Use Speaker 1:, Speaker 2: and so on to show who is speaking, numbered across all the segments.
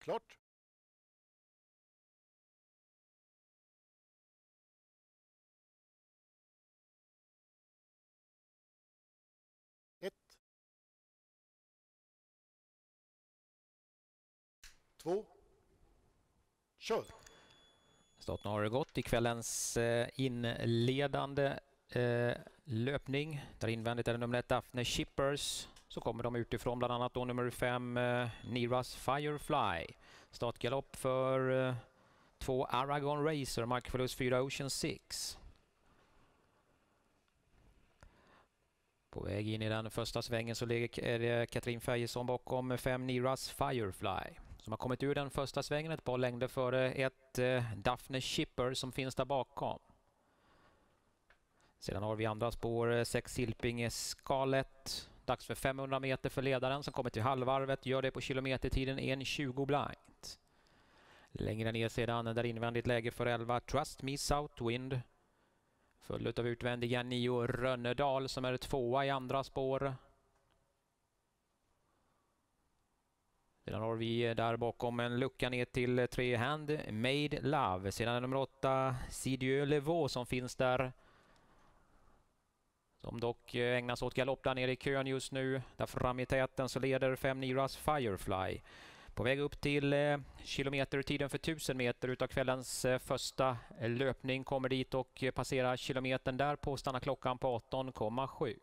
Speaker 1: Klart! Ett. Två. Kör!
Speaker 2: Starten har gått i kvällens eh, inledande eh, löpning. Där invändigt är det nummer ett Daphne Shippers. Så kommer de utifrån bland annat då nummer fem eh, Niras Firefly. Startgalopp för eh, två Aragon Racer, markförlust 4 Ocean 6. På väg in i den första svängen så ligger Katrin Färjesson bakom fem Niras Firefly som har kommit ur den första svängen ett par längder före ett eh, Daphne Shipper som finns där bakom. Sedan har vi andra spår, eh, sex Silping Skalet. Dags för 500 meter för ledaren som kommer till halvvarvet, gör det på kilometertiden 1.20 blankt. Längre ner sedan där invändigt läge för 11 Trust Me Southwind. Följd av utvändiga 9 Rönnedal som är tvåa i andra spår. Sedan har vi där bakom en lucka ner till tre Hand Made Love. Sedan är nummer åtta Sidieu Levaux som finns där. Som dock eh, ägnas åt galopp där nere i kön just nu. Där fram i täten så leder fem Niras Firefly. På väg upp till eh, kilometertiden för 1000 meter utav kvällens eh, första eh, löpning. Kommer dit och eh, passerar kilometern där på stannar klockan på 18,7.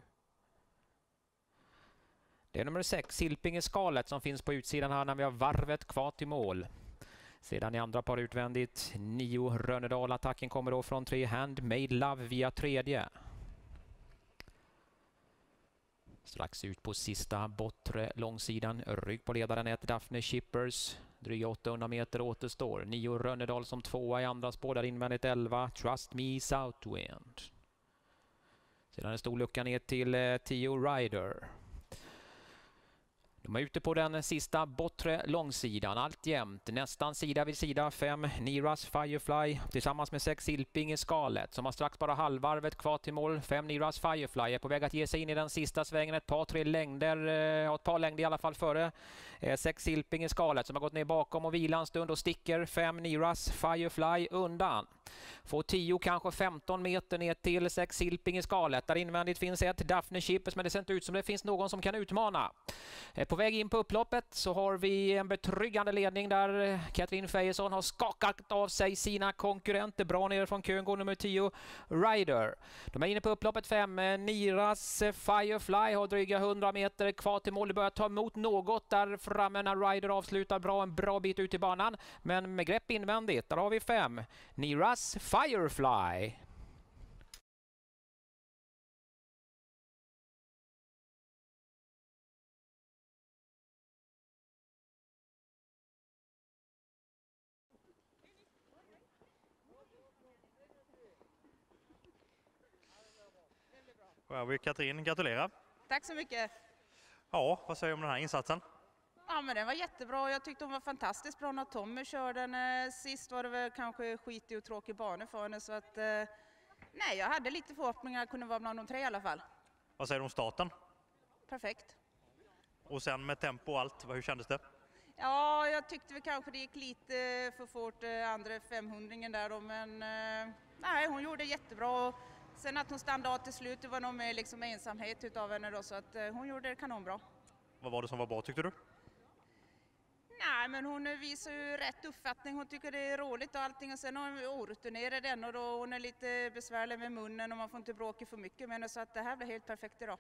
Speaker 2: Det är nummer 6, Silpinge Skalet, som finns på utsidan här när vi har varvet kvar till mål. Sedan i andra par utvändigt, nio Rönnedal. Attacken kommer då från tre Handmade Love via tredje. Strax ut på sista bortre långsidan. Rygg på ledaren ett Daphne Shippers. Dryga 800 meter återstår. Nio Rönnedal som tvåa i andra spår. Där invändigt 11 Trust Me Southwind. Sedan en stor lucka ner till eh, 10 Rider. De är ute på den sista bortre långsidan alltjämt. Nästan sida vid sida. Fem Niras Firefly tillsammans med sex Silpinge Skalet som har strax bara halvvarvet kvar till mål. Fem Niras Firefly är på väg att ge sig in i den sista svängen. Ett par, tre längder, eh, ett par längder i alla fall före. Eh, sex sex i Skalet som har gått ner bakom och vilar en stund och sticker fem Niras Firefly undan. Får 10, kanske 15 meter ner till sex Silpinge Skalet. Där invändigt finns ett Daphne Chippers men det ser inte ut som det finns någon som kan utmana. Eh, på väg in på upploppet så har vi en betryggande ledning där Katrin Fejesson har skakat av sig sina konkurrenter. Bra ner från kön går nummer 10 Ryder. De är inne på upploppet 5. Niras Firefly har dryga 100 meter kvar till mål. Det börjar ta emot något där framme när Ryder avslutar bra en bra bit ut i banan. Men med grepp invändigt. Där har vi 5. Niras Firefly.
Speaker 3: Vill Katrin gratulera.
Speaker 4: Tack så mycket.
Speaker 3: Ja, vad säger du om den här insatsen?
Speaker 4: Ja, men den var jättebra. Jag tyckte hon var fantastiskt bra när Tommy körde den. Sist var det väl kanske skitig och tråkig bana för henne så att eh, nej, jag hade lite förhoppningar att kunna vara bland de tre i alla fall.
Speaker 3: Vad säger du om starten?
Speaker 4: Perfekt.
Speaker 3: Och sen med tempo och allt, hur kändes det?
Speaker 4: Ja, jag tyckte väl kanske det gick lite för fort eh, andra 500 där då, men eh, nej, hon gjorde jättebra. Sen att hon stannade av till slut, det var nog mer liksom ensamhet utav henne då, så att eh, hon gjorde det kanonbra.
Speaker 3: Vad var det som var bra tyckte du?
Speaker 4: Nej, men hon visar ju rätt uppfattning. Hon tycker det är roligt och allting och sen är hon orutinerad än och då hon är lite besvärlig med munnen och man får inte bråka för mycket med henne så att det här blir helt perfekt idag.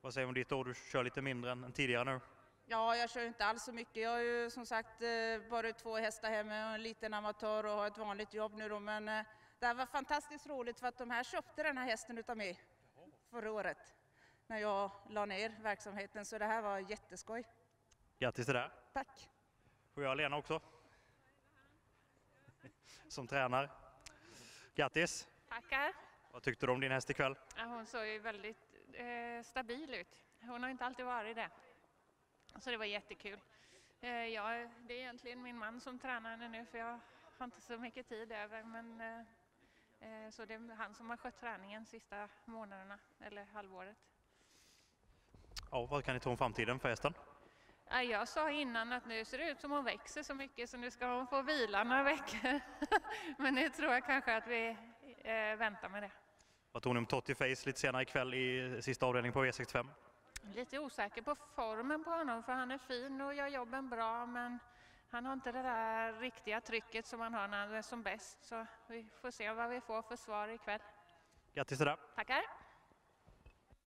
Speaker 3: Vad säger du om ditt år? Du kör lite mindre än tidigare nu.
Speaker 4: Ja, jag kör inte alls så mycket. Jag har ju som sagt eh, bara två hästar hemma och en liten amatör och har ett vanligt jobb nu då men eh, det var fantastiskt roligt för att de här köpte den här hästen utav mig förra året när jag la ner verksamheten så det här var jätteskoj.
Speaker 3: Grattis till det!
Speaker 4: Tack!
Speaker 3: Får jag Lena också? Som tränar. Grattis!
Speaker 5: Tackar!
Speaker 3: Vad tyckte du om din häst ikväll?
Speaker 5: Ja, hon såg ju väldigt eh, stabil ut. Hon har inte alltid varit det. Så det var jättekul. Eh, ja, det är egentligen min man som tränar henne nu för jag har inte så mycket tid över. Men, eh så det är han som har skött träningen sista månaderna eller halvåret.
Speaker 3: Ja, vad kan ni tro om framtiden för hästen?
Speaker 5: Ja, jag sa innan att nu ser det ut som hon växer så mycket så nu ska hon få vila några veckor. Men nu tror jag kanske att vi eh, väntar med det.
Speaker 3: Vad tror ni om Totti Face lite senare ikväll i sista avdelningen på V65?
Speaker 5: Lite osäker på formen på honom för han är fin och gör jobben bra men han har inte det där riktiga trycket som han har när han är som bäst. Så vi får se vad vi får för svar ikväll.
Speaker 3: Grattis till det!
Speaker 5: Tackar!